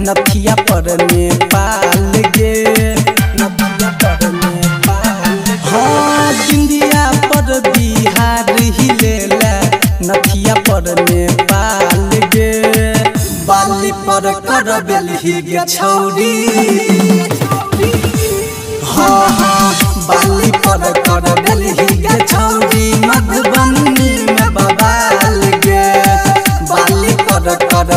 नथिया पर नेपाल गे हाँ, नथिया पर नेपाल हाँ पर बिहार हिलेला नथिया पर नेपाल गे बाली पर कर गे छौरी हाँ हाँ बाली पर कर गे मधुबनी में बबाल बाली पर कर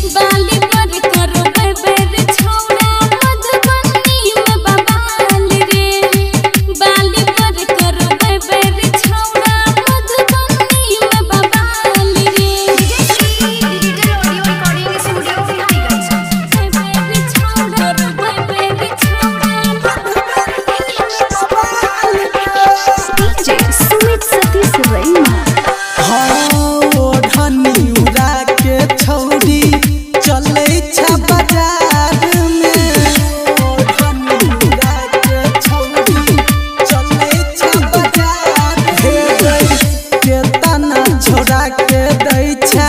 छौरी चल छा बाज़ार में। छोड़ा के दै छा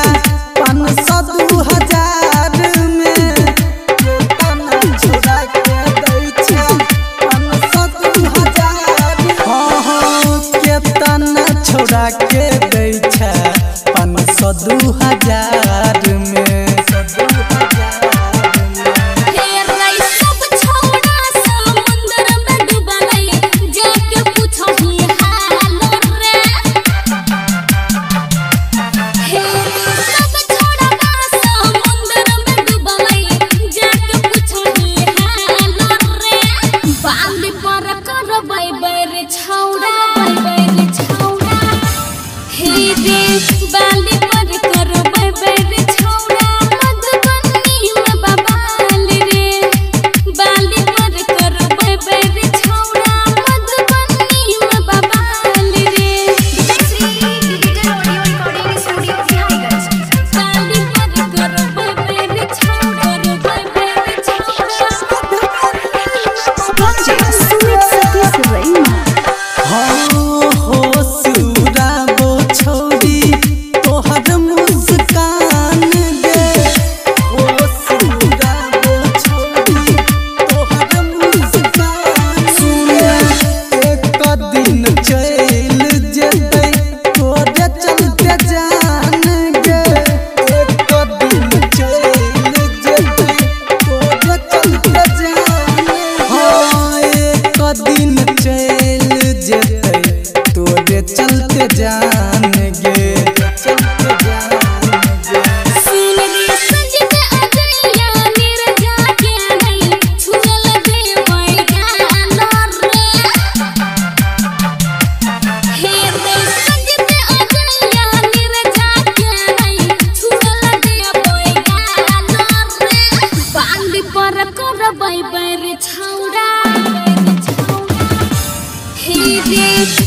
पाँच सौ दू हज़ार में। केतना छोड़ा के दै छा पाँच सौ दू हज़ार। हाँ हाँ केतना छोड़ा के दै पाँच सौ दू You.